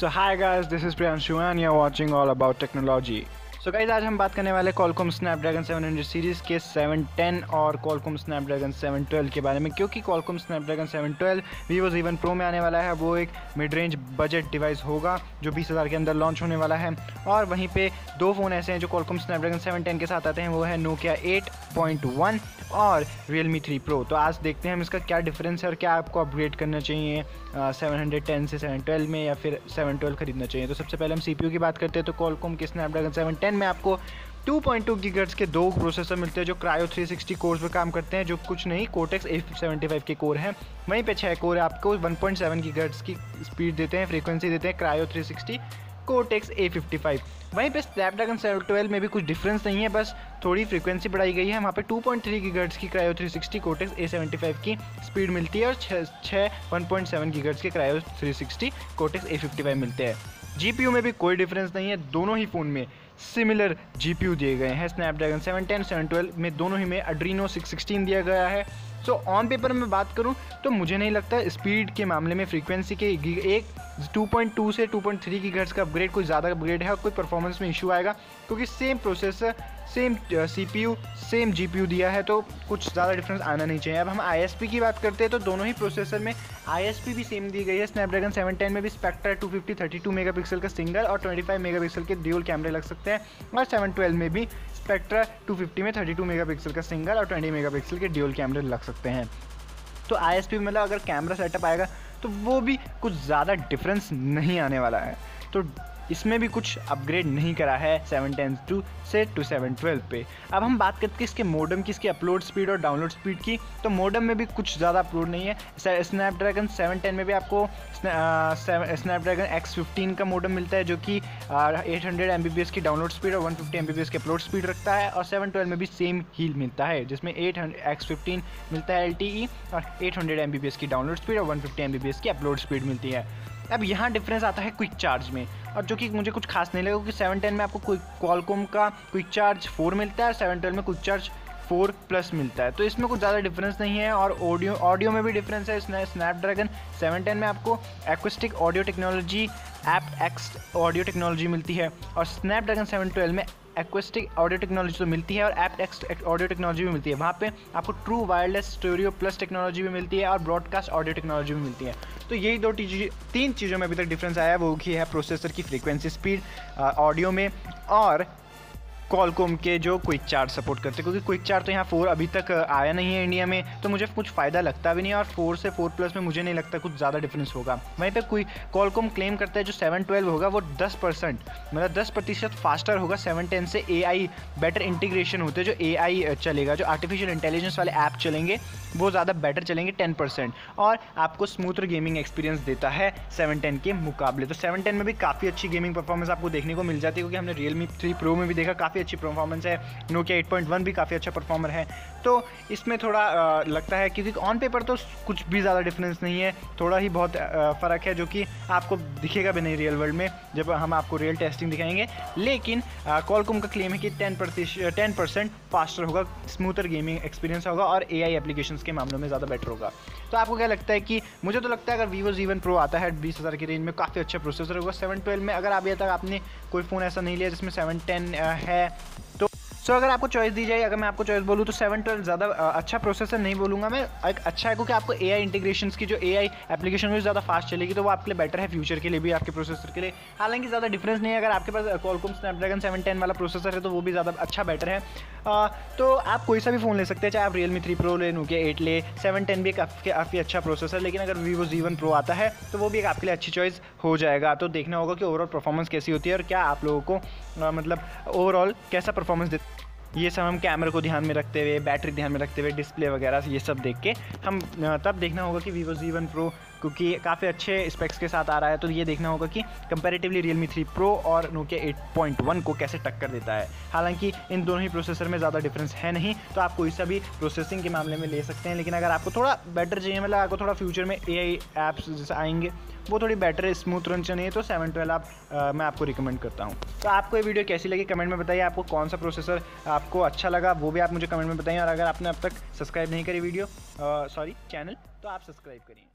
So hi guys, this is Priyanshu and you're watching all about technology. So guys आज हम बात करने वाले कॉलकॉम स्नैपड्रैगन 700 सीरीज़ के 710 और कॉलकॉम स्नैपड्रैगन 712 के बारे में, क्योंकि Qualcomm Snapdragon 712 Vivo Z one Pro में आने वाला है। वो एक मिड रेंज बजट डिवाइस होगा, जो बीस हज़ार के अंदर लॉन्च होने वाला है। और वहीं पे दो फ़ोन ऐसे हैं जो कॉलकॉम स्नैपड्रैगन 710 के साथ आते हैं। वो है नोकिया 8.1 और रियल मी थ्री तो आज देखते हैं हम इसका क्या डिफरेंस है और क्या आपको अपग्रेड करना चाहिए सेवन से सेवन में या फिर सेवन खरीदना चाहिए। तो सबसे पहले हम सी की बात करते हैं। तो कॉलकॉम के स्नैपड्रैगन सेवन टेन में आपको 2.2 पॉइंट के दो प्रोसेसर मिलते हैं जो क्रायो 360 कोर्स पर काम करते हैं, जो कुछ नहीं कोटेक्स ए के कोर हैं। वहीं पे छः कोर आपको 1.7 पॉइंट की स्पीड देते हैं फ्रीक्वेंसी देते हैं क्रायो 360 कोटेक्स ए वहीं पे स्नैपड्रैगन सेवन ट्वेल्व में भी कुछ डिफरेंस नहीं है, बस थोड़ी फ्रीक्वेंसी बढ़ाई गई है। वहाँ पे 2.3 गीगर्ट्स की क्रायो 360 कोटेक्स ए की स्पीड मिलती है और छः वन पॉइंट सेवन गीगर्ट्स के क्रायो 360 कोटेक्स ए मिलते हैं। जी में भी कोई डिफरेंस नहीं है, दोनों ही फ़ोन में। सिमिलर जीपीयू दिए गए हैं। Snapdragon seven ten seven twelve में दोनों ही में अड्रीनो सिक्स सिक्सटीन दिया गया है। सो ऑन पेपर में बात करूँ तो मुझे नहीं लगता स्पीड के मामले में फ्रीक्वेंसी के एक 2.2 से 2.3 की घर्स का अपग्रेड कोई ज़्यादा अपग्रेड है और कोई परफॉर्मेंस में इशू आएगा, क्योंकि same processor same CPU same GPU दिया है तो कुछ ज़्यादा डिफरेंस आना नहीं चाहिए। अब हम आईएसपी की बात करते हैं तो दोनों ही प्रोसेसर में आईएसपी भी सेम दी गई है। स्नैपड्रैगन 710 में भी स्पेक्ट्रा 250 32 मेगापिक्सल का सिंगल और 25 मेगापिक्सल के ड्यूल कैमरे लग सकते हैं, और 712 में भी स्पेक्ट्रा 250 में 32 मेगापिक्सल का सिंगल और 20 मेगापिक्सल के ड्यूल कैमरे लग सकते हैं। तो आई मतलब अगर कैमरा सेटअप आएगा तो वो भी कुछ ज़्यादा डिफरेंस नहीं आने वाला है। तो इसमें भी कुछ अपग्रेड नहीं करा है सेवन टेन टू से टू सेवन ट्वेल्व पे। अब हम बात करते हैं इसके मोडम की, इसकी अपलोड स्पीड और डाउनलोड स्पीड की। तो मोडम में भी कुछ ज़्यादा अपलोड नहीं है। स्नैपड्रैगन सेवन टेन में भी आपको स्नैपड्रैगन एक्स फिफ्टीन का मोडम मिलता है, जो कि eight hundred M B P S की डाउनलोड स्पीड और one fifty M B P S की अपलोड स्पीड रखता है। और सेवन ट्वेल्व में भी सेम हील मिलता है, जिसमें एट एक्स फिफ्टीन मिलता है एल टी ई और eight hundred M B P S की डाउनलोड स्पीड और one fifty M B P S की अपलोड स्पीड मिलती है। अब यहाँ डिफरेंस आता है क्विक चार्ज में। और जो कि मुझे कुछ खास नहीं लगा क्योंकि सेवन टेन में आपको क्विक कॉलकॉम का क्विक चार्ज फोर मिलता है सेवन टेन में क्विक चार्ज फोर प्लस मिलता है। तो इसमें कुछ ज़्यादा डिफरेंस नहीं है और ऑडियो ऑडियो में भी डिफरेंस है। स्नैपड्रैगन सेवन टेन में आपको acoustic audio technology aptX audio technology मिलती है। और स्नैपड्रैगन सेवन ट्वेल्व में एक्विस्टिक ऑडियो टेक्नोलॉजी तो मिलती है और एप एक्स ऑडियो टेक्नोलॉजी भी मिलती है। वहाँ पे आपको true wireless stereo plus technology भी मिलती है और ब्रॉडकास्ट ऑडियो टेक्नोलॉजी भी मिलती है। तो यही दो चीज़, तीन चीज़ों में अभी तक डिफरेंस आया है, वो की है प्रोसेसर की फ्रीक्वेंसी स्पीड ऑडियो में और कॉलकॉम के जो क्विक चार्ज सपोर्ट करते क्योंकि क्विक चार्ज तो यहाँ फोर अभी तक आया नहीं है इंडिया में तो मुझे कुछ फ़ायदा लगता भी नहीं और फोर से फोर प्लस में मुझे नहीं लगता कुछ ज़्यादा डिफरेंस होगा। वहीं पर कोई कॉलकॉम क्लेम करता है जो सेवन ट्वेल्व होगा, वो दस परसेंट मतलब दस प्रतिशत फास्टर होगा सेवन टेन से ए आई बेटर इंटीग्रेशन होते जो ए आई चलेगा, जो आर्टिफिशियल इंटेलिजेंस वाले ऐप चलेंगे, वो ज़्यादा बेटर चलेंगे टेन परसेंट और आपको स्मूथर गेमिंग एक्सपीरियंस देता है सेवन टेन के मुकाबले। तो सेवन टेन में भी काफ़ी अच्छी गेमिंग परफॉर्मेंस आपको देखने को मिल जाती है, क्योंकि हमने रियलमी थ्री प्रो में भी देखा, काफ़ी काफ़ी अच्छी परफॉर्मेंस है। नोकिया 8.1 भी काफ़ी अच्छा परफॉर्मर है। तो इसमें थोड़ा आ, लगता है क्योंकि ऑन पेपर तो कुछ भी ज़्यादा डिफरेंस नहीं है। थोड़ा ही बहुत फ़र्क है जो कि आपको दिखेगा भी नहीं रियल वर्ल्ड में जब हम आपको रियल टेस्टिंग दिखाएँगे। लेकिन कॉलकॉम का क्लेम है कि टेन प्रतिशत टेन परसेंट फास्टर होगा स्मूथर गेमिंग एक्सपीरियंस होगा और ए आई एप्लीकेशन के मामलों में ज़्यादा बेटर होगा। तो आपको क्या लगता है कि मुझे तो लगता है अगर वीवो जीवन प्रो आता है बीस हज़ार की रेंज में काफ़ी अच्छा प्रोसेसर होगा। सेवन ट्वेल्व में अगर अभी तक आपने कोई फ़ोन ऐसा नहीं लिया जिसमें सेवन टेन है तो सो so, अगर आपको चॉइस दी जाए अगर मैं आपको चॉइस बोलूँ तो सेवन ट्वेल्व ज़्यादा अच्छा प्रोसेसर नहीं बोलूँगा मैं। एक अच्छा है क्योंकि आपको ए आई इंटीग्रेशन की जो ए आई एप्लीकेशन में ज़्यादा फास्ट चलेगी तो वो आपके लिए बेटर है फ्यूचर के लिए भी आपके प्रोसेसर के लिए। हालाँकि ज़्यादा डिफरेंस नहीं है अगर आपके पास कॉलकॉम स्नैपड्रैगन सेवन टेन वाला प्रोसेसर है तो वो भी ज़्यादा अच्छा बेटर है। आ, तो आप कोई सा भी फ़ोन ले सकते हैं चाहे आप रियल मी थ्री प्रो ले नोकिया एट ले सेवन टेन भी काफ़ी काफ़ी अच्छा प्रोसेसर लेकिन अगर वीवो जी वन प्रो आता है तो वो भी एक आपके लिए अच्छी चॉइस हो जाएगा। तो देखना होगा कि ओवरऑल परफॉर्मेंस कैसी होती है और क्या आप लोगों को मतलब ओवरऑल कैसा परफॉर्मेंस देते ये सब हम कैमरे को ध्यान में रखते हुए बैटरी ध्यान में रखते हुए डिस्प्ले वगैरह ये सब देख के हम तब देखना होगा कि वीवो जी वन प्रो क्योंकि काफ़ी अच्छे स्पेक्स के साथ आ रहा है तो ये देखना होगा कि comparatively Realme three pro और नोकिया एट पॉइंट वन को कैसे टक्कर देता है। हालाँकि इन दोनों ही प्रोसेसर में ज़्यादा डिफरेंस है नहीं तो आप कोई सा भी प्रोसेसिंग के मामले में ले सकते हैं लेकिन अगर आपको थोड़ा बेटर चाहिए मतलब आपको थोड़ा फ्यूचर में ए आई ऐप्स जैसे आएँगे वो थोड़ी बेटर स्मूथ रन चाहिए तो सेवन ट्वेल्व आप आ, मैं आपको रिकमेंड करता हूँ। तो आपको ये वीडियो कैसी लगी कमेंट में बताइए आपको कौन सा प्रोसेसर आपको अच्छा लगा वो भी आप मुझे कमेंट में बताइए और अगर आपने अब तक सब्सक्राइब नहीं करी वीडियो सॉरी चैनल तो आप सब्सक्राइब करिए।